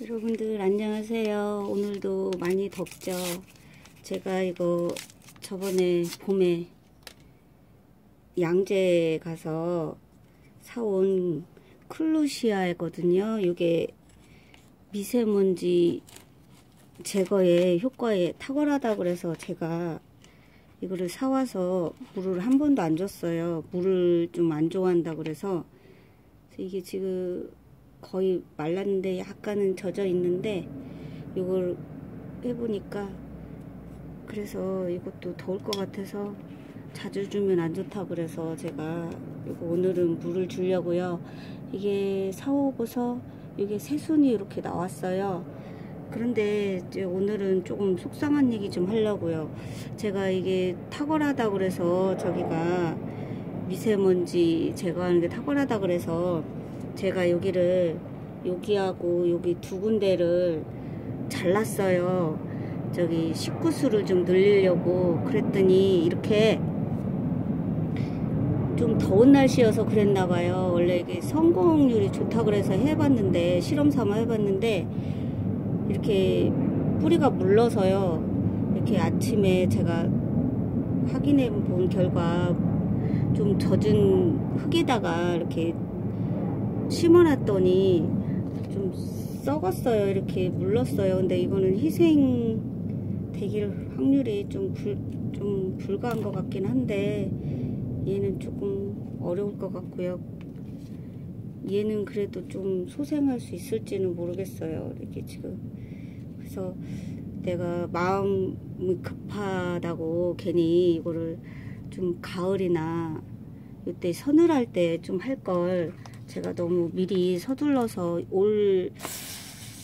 여러분들 안녕하세요. 오늘도 많이 덥죠. 제가 이거 저번에 봄에 양재 가서 사온 클루시아거든요. 이게 미세먼지 제거에 효과에 탁월하다 그래서 제가 이거를 사와서 물을 한 번도 안 줬어요. 물을 좀 안 좋아한다 그래서 이게 지금 거의 말랐는데 약간은 젖어 있는데 이걸 해보니까 그래서 이것도 더울 것 같아서 자주 주면 안 좋다 그래서 제가 이거 오늘은 물을 주려고요. 이게 사오고서 이게 새순이 이렇게 나왔어요. 그런데 오늘은 조금 속상한 얘기 좀 하려고요. 제가 이게 탁월하다 그래서 저기가 미세먼지 제거하는 게 탁월하다 그래서 제가 여기를 여기하고 여기 두 군데를 잘랐어요. 저기 식구수를 좀 늘리려고 그랬더니 이렇게 좀 더운 날씨여서 그랬나 봐요. 원래 이게 성공률이 좋다 그래서 해봤는데 실험 삼아 해봤는데 이렇게 뿌리가 물러서요. 이렇게 아침에 제가 확인해 본 결과 좀 젖은 흙에다가 이렇게 심어놨더니 좀 썩었어요. 이렇게 물렀어요. 근데 이거는 희생 되길 확률이 좀, 불, 좀 불가한 것 같긴 한데 얘는 조금 어려울 것 같고요. 얘는 그래도 좀 소생할 수 있을지는 모르겠어요. 이렇게 지금. 그래서 내가 마음이 급하다고 괜히 이거를 좀 가을이나 이때 서늘할 때 좀 할 걸 제가 너무 미리 서둘러서 올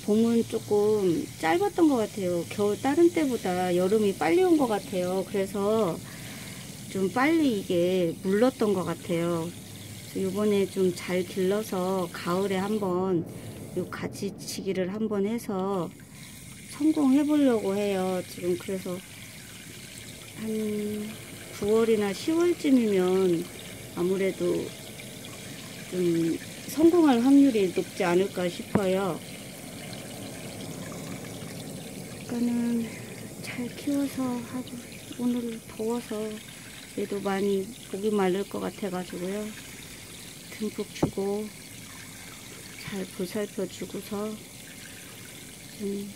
봄은 조금 짧았던 것 같아요. 겨울 다른 때보다 여름이 빨리 온 것 같아요. 그래서 좀 빨리 이게 물렀던 것 같아요. 이번에 좀 잘 길러서 가을에 한번 요 가지치기를 한번 해서 성공해 보려고 해요. 지금 그래서 한 9월이나 10월쯤이면 아무래도 좀 성공할 확률이 높지 않을까 싶어요. 그러니까는 잘 키워서 하고 오늘 더워서 얘도 많이 목이 마를 것 같아가지고요. 듬뿍 주고 잘 보살펴 주고서 좀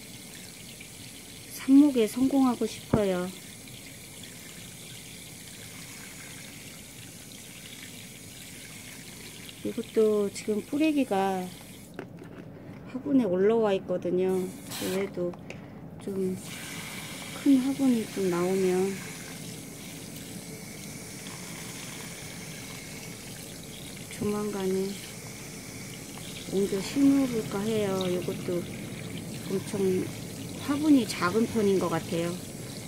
삽목에 성공하고 싶어요. 이것도 지금 뿌레기가 화분에 올라와 있거든요. 얘도 좀 큰 화분이 좀 나오면 조만간에 옮겨 심어볼까 해요. 이것도 엄청 화분이 작은 편인 것 같아요.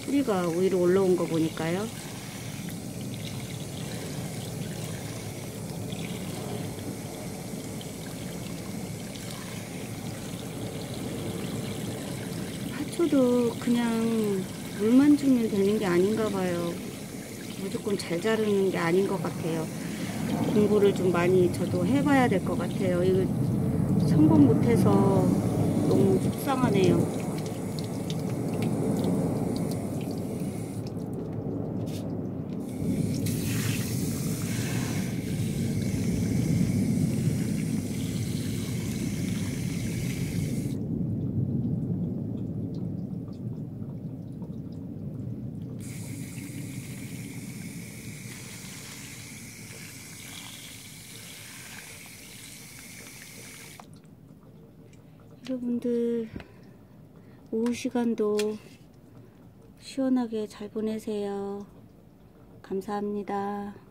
뿌리가 위로 올라온 거 보니까요. 화초도 그냥 물만 주면 되는 게 아닌가 봐요. 무조건 잘 자르는 게 아닌 것 같아요. 공부를 좀 많이 저도 해봐야 될 것 같아요. 이거 성공 못해서 너무 속상하네요. 여러분들 오후 시간도 시원하게 잘 보내세요. 감사합니다.